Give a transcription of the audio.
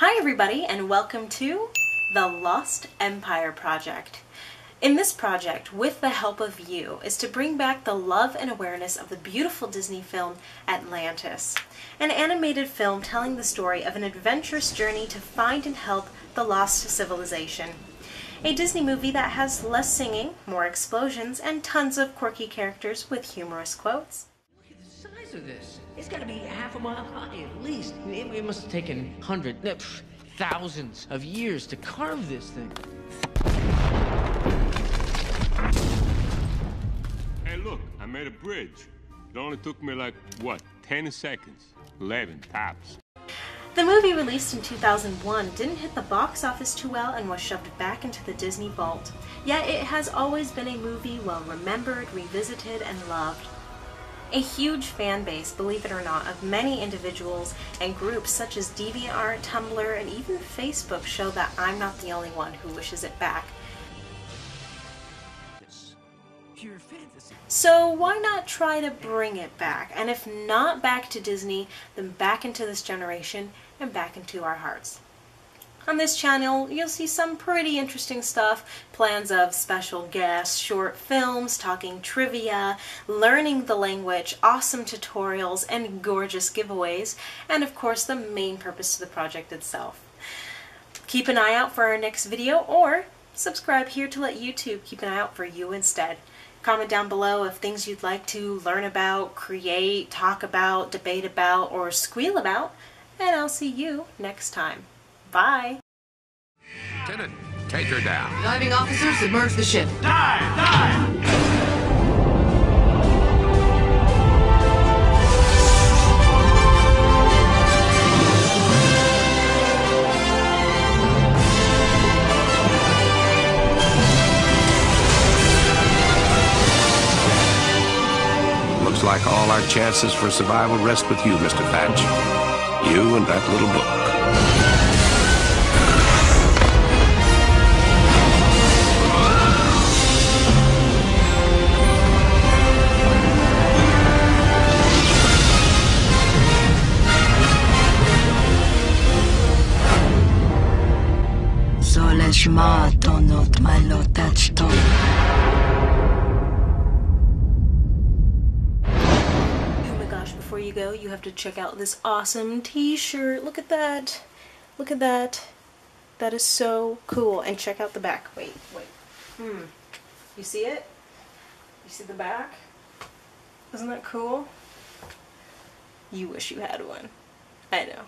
Hi everybody and welcome to the Lost Empire Project. In this project, with the help of you, is to bring back the love and awareness of the beautiful Disney film Atlantis, an animated film telling the story of an adventurous journey to find and help the lost civilization. A Disney movie that has less singing, more explosions, and tons of quirky characters with humorous quotes. Look at size of this. It's got to be half a mile high at least. It, it must have taken hundreds, no, thousands of years to carve this thing. Hey, look, I made a bridge. It only took me like, what, 10 seconds? 11 tops. The movie, released in 2001, didn't hit the box office too well and was shoved back into the Disney vault. Yet it has always been a movie well remembered, revisited, and loved. A huge fan base, believe it or not, of many individuals and groups such as DeviantArt, Tumblr, and even Facebook show that I'm not the only one who wishes it back. So why not try to bring it back? And if not back to Disney, then back into this generation and back into our hearts. On this channel, you'll see some pretty interesting stuff. Plans of special guests, short films, talking trivia, learning the language, awesome tutorials, and gorgeous giveaways, and of course the main purpose to the project itself. Keep an eye out for our next video, or subscribe here to let YouTube keep an eye out for you instead. Comment down below of things you'd like to learn about, create, talk about, debate about, or squeal about, and I'll see you next time. Bye! Lieutenant, take her down. Diving officer, submerge the ship. Dive! Dive! Looks like all our chances for survival rest with you, Mr. Thatch. You and that little book. Lotaci ton. Oh my gosh, before you go, you have to check out this awesome t-shirt. Look at that. Look at that. That is so cool. And check out the back. Wait, wait. Hmm. You see it? You see the back? Isn't that cool? You wish you had one. I know.